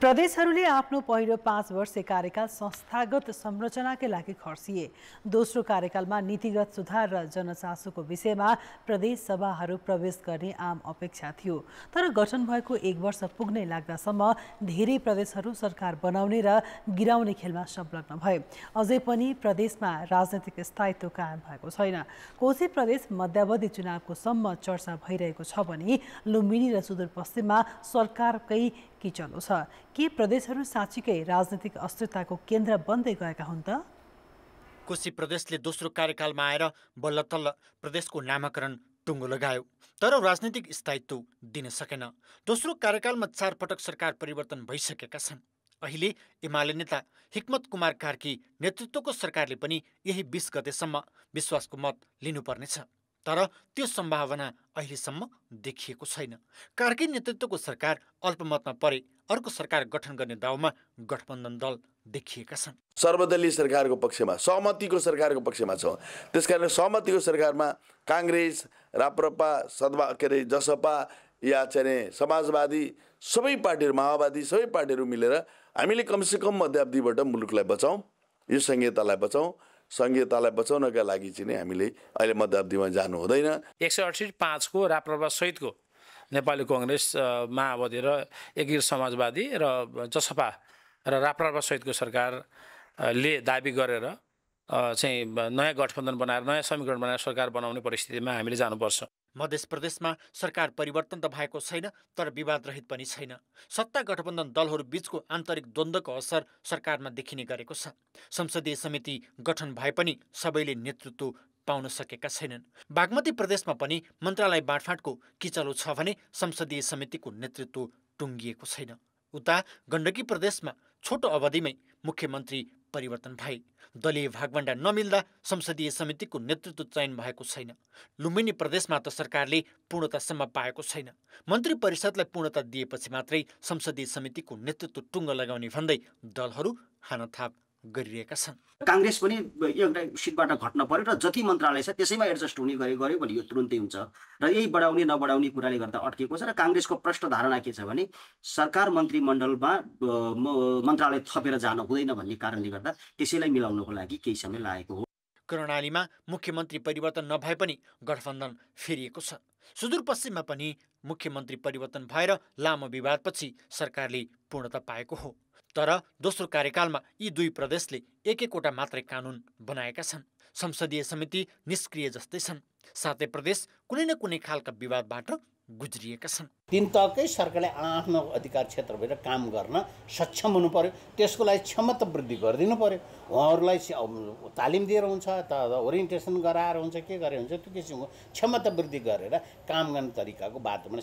प्रदेशहरूले आफ्नो पहिलो पाँच वर्ष कार्यकाल संस्थागत संरचनाकै लागि खर्सिए। दोस्रो कार्यकालमा नीतिगत सुधार र जनचासोको विषयमा प्रदेश सभाहरू प्रवेश गर्ने आम अपेक्षा थियो। तर गठन भएको एक वर्ष पुग्नै लाग्दासम्म धेरै प्रदेशहरू सरकार बनाउने र गिराउने खेलमा संलग्न भए। अझै पनि प्रदेशमा राजनैतिक स्थायित्व कायम भएको छैन। कोशी प्रदेश मध्यावधि चुनावको सम्म चर्चा भइरहेको छ भने लुम्बिनी र सुदूरपश्चिममा सरकारकै किचलो छ? के प्रदेशहरू साँच्चीकै राजनैतिक अस्थिरताको केन्द्र बन्दै गएका हुन् त? कोशी प्रदेशले दोस्रो कार्यकालमा आएर बल्ल तल्ल प्रदेशको नामाकरण टुङ्गो लगायो तर राजनैतिक स्थायित्व दिन सकेन। दोस्रो कार्यकालमा चार पटक सरकार परिवर्तन भइसकेका छन्। अहिले एमाले नेता हिक्मत कुमार कार्की नेतृत्वको सरकारले पनि यही बिस गतेसम्म विश्वासको मत लिनुपर्नेछ। तर त्यो सम्भावना अहिलेसम्म देखिएको छैन। कार्की नेतृत्वको सरकार अल्पमतमा परे अर्को सरकार गठन गर्ने दाउमा गठबन्धन दल देखिएका छन्। सर्वदलीय सरकारको पक्षमा सहमतिको सरकारको पक्षमा छ। त्यसकारण सहमतिको सरकारमा काङ्ग्रेस राप्रपा सद्भा के अरे जसपा या चाहिँ समाजवादी सबै पार्टीहरू माओवादी सबै पार्टीहरू मिलेर हामीले कमसेकम मध्यावधिबाट मुलुकलाई बचाउँ यो संहितालाई बचाउँ। सङ्घीयतालाई बचाउनका लागि चाहिँ हामीले अहिले मध्यावधिमा जानु हुँदैन। एक सय अडसठी पाँचको राप्रपा सहितको नेपाली कङ्ग्रेस माओवादी र एकीकृत समाजवादी र जसपा र राप्रपा सहितको सरकारले दाबी गरेर चाहिँ नयाँ गठबन्धन बनाएर नयाँ समीकरण बनाएर सरकार बनाउने परिस्थितिमा हामीले जानुपर्छ। मध्य प्रदेशमा सरकार परिवर्तन त भएको छैन तर विवाद रहित पनि छैन। सत्ता गठबन्धन दलहरू बीचको आन्तरिक द्वन्द्वको असर सरकारमा देखिने गरेको छ। संसदीय समिति गठन भए पनि सबैले नेतृत्व पाउन सकेका छैनन्। बागमती प्रदेशमा पनि मन्त्रालय बाँडफाँटको किचलो छ भने संसदीय समितिको नेतृत्व टुङ्गिएको छैन। उता गण्डकी प्रदेशमा छोटो अवधिमै मुख्यमन्त्री परिवर्तन भए। दलीय भागभण्डा नमिल्दा संसदीय समितिको नेतृत्व चयन भएको छैन। लुम्बिनी प्रदेशमा त सरकारले पूर्णतासम्म पाएको छैन। मन्त्री परिषदलाई पूर्णता दिएपछि मात्रै संसदीय समितिको नेतृत्व टुङ्गो लगाउने भन्दै दलहरू हानथाप। गरिरहेका छन्। काङ्ग्रेस पनि एउटा सिटबाट घट्न पर्यो र जति मन्त्रालय छ त्यसैमा एडजस्ट हुने गरे गऱ्यो भने यो तुरुन्तै हुन्छ। र यही बढाउने नबढाउने कुराले गर्दा अड्किएको छ र काङ्ग्रेसको प्रष्ट धारणा के छ भने सरकार मन्त्रीमण्डलमा मन्त्रालय थपेर जानु हुँदैन भन्ने कारणले गर्दा त्यसैलाई मिलाउनको लागि केही समय लागेको हो। कर्णालीमा मुख्यमन्त्री परिवर्तन नभए पनि गठबन्धन फेरिएको छ। सुदूरपश्चिममा पनि मुख्यमन्त्री परिवर्तन भएर लामो विवादपछि सरकारले पूर्णता पाएको हो। तर दोस्रो कार्यकालमा यी दुई प्रदेशले एक एकवटा मात्रै कानुन बनाएका छन्। संसदीय समिति निष्क्रिय जस्तै छन्। सातै प्रदेश कुनै न कुनै खालका विवादबाट गुज्रिएका छन्। तिन तहकै सरकारले आफ्नो अधिकार क्षेत्रभित्र काम गर्न सक्षम हुनु पर्यो त्यसको लागि क्षमता वृद्धि गरिदिनु पर्यो उहाँहरूलाई तालिम दिएर हुन्छ त ओरिएन्टेसन गराएर हुन्छ के गरे हुन्छ त्यो किसिमको क्षमता वृद्धि गरेर काम गर्ने तरिकाको बाटोमा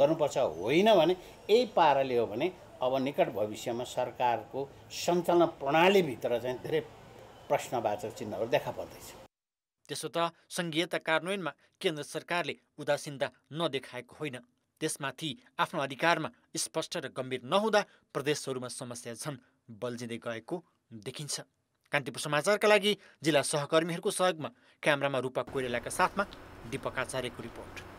गर्नुपर्छ। होइन भने यही पाराले हो भने अब निकट भविष्यमा सरकारको सञ्चालन प्रणालीभित्र चाहिँ धेरै प्रश्नवाचक चिन्हहरू देखा पर्दैछ। त्यसो त सङ्घीयता कार्यान्वयनमा केन्द्र सरकारले उदासीनता नदेखाएको होइन। त्यसमाथि आफ्नो अधिकारमा स्पष्ट र गम्भीर नहुँदा प्रदेशहरूमा समस्या झन् बल्झिँदै गएको देखिन्छ। कान्तिपुर समाचारका लागि जिल्ला सहकर्मीहरूको सहयोगमा क्यामेरामा रूपा कोइरालाका साथमा दिपक आचार्यको रिपोर्ट।